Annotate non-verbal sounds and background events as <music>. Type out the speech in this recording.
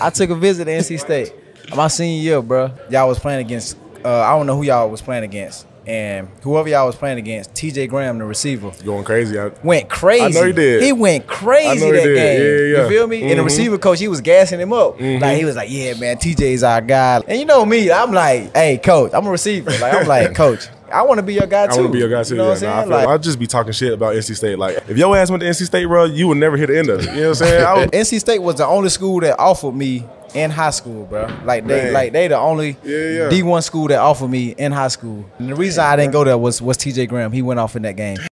I took a visit to NC State. My senior year, bro. Y'all was playing against. Uh, I don't know who y'all was playing against, and whoever y'all was playing against, T.J. Graham, the receiver, Going crazy. I, went crazy. I know he did. He went crazy I know he that did. game. Yeah, yeah, You feel me? And the Mhm. receiver coach, he was gassing him up. Like he was like, "Yeah, man, TJ's our guy." And you know me, I'm like, "Hey, coach, I'm a receiver." Like I'm like, <laughs> "Coach, I want to be your guy too." I want to be your guy too. You know yeah, what I'm nah, I saying? feel Like, I'll just be talking shit about NC State. Like, if your ass went to NC State, bro, you would never hear the end of it. You know what I'm saying? Would, <laughs> NC State was the only school that offered me in high school, bro. Like they, Man. like they the only Yeah, yeah. D1 school that offered me in high school. And the reason I didn't go there was was TJ Graham. He went off in that game.